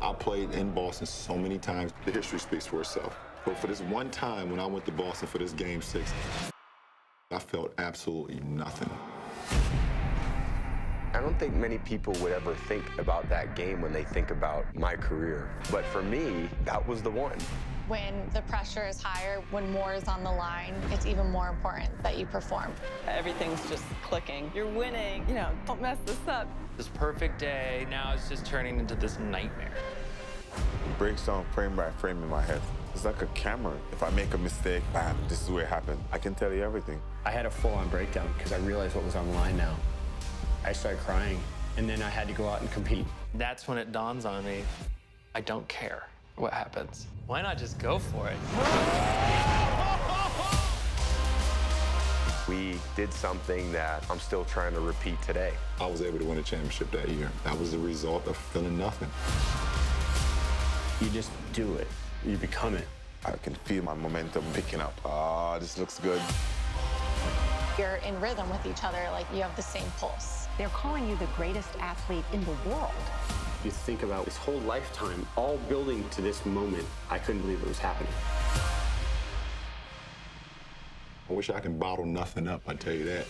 I played in Boston so many times. The history speaks for itself. But for this one time when I went to Boston for this game six, I felt absolutely nothing. I don't think many people would ever think about that game when they think about my career. But for me, that was the one. When the pressure is higher, when more is on the line, it's even more important that you perform. Everything's just clicking. You're winning. You know, don't mess this up. This perfect day now is just turning into this nightmare. It breaks down frame by frame in my head. It's like a camera. If I make a mistake, bam, this is where it happened. I can tell you everything. I had a full-on breakdown because I realized what was on the line now. I started crying, and then I had to go out and compete. That's when it dawns on me I don't care what happens. Why not just go for it? We did something that I'm still trying to repeat today. I was able to win a championship that year. That was the result of feeling nothing. You just do it. You become it. I can feel my momentum picking up. Ah, this looks good. You're in rhythm with each other, like you have the same pulse. They're calling you the greatest athlete in the world. You think about this whole lifetime, all building to this moment. I couldn't believe it was happening. I wish I can bottle nothing up, I tell you that.